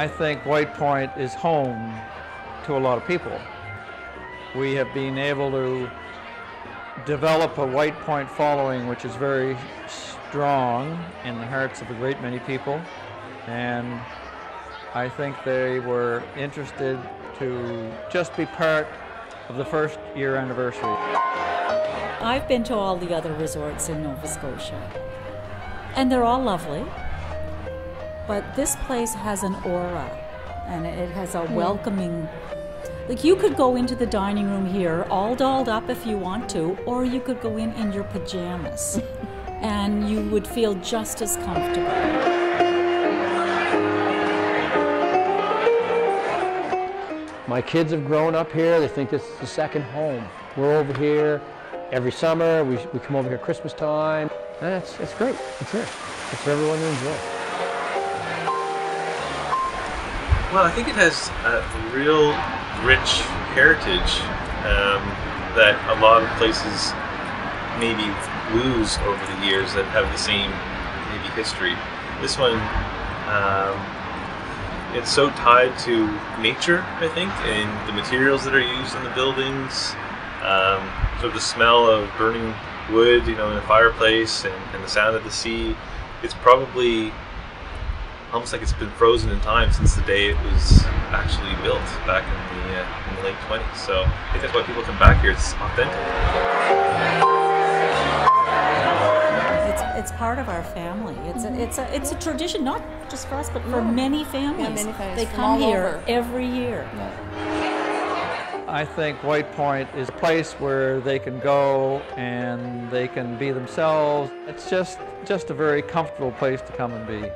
I think White Point is home to a lot of people. We have been able to develop a White Point following which is very strong in the hearts of a great many people. And I think they were interested to just be part of the first year anniversary. I've been to all the other resorts in Nova Scotia, and they're all lovely. But this place has an aura, and it has a hmm. welcoming. Like you could go into the dining room here all dolled up if you want to, or you could go in in your pajamas, and you would feel just as comfortable. My kids have grown up here. They think this is the second home. We're over here every summer. We, we come over here Christmas time. And it's, it's great. It's here. It's for everyone to enjoy. Well, I think it has a real rich heritage um, that a lot of places maybe lose over the years that have the same maybe history. This one, um, it's so tied to nature, I think, and the materials that are used in the buildings. Um, so the smell of burning wood, you know, in a fireplace, and, and the sound of the sea. It's probably almost like it's been frozen in time since the day it was actually built back in the, uh, in the late 20s. So I think that's why people come back here. It's authentic. It's, it's part of our family. It's a, it's a it's a tradition, not just for us, but for many families. many families They come all here over. every year. I think White Point is a place where they can go and they can be themselves. It's just just a very comfortable place to come and be.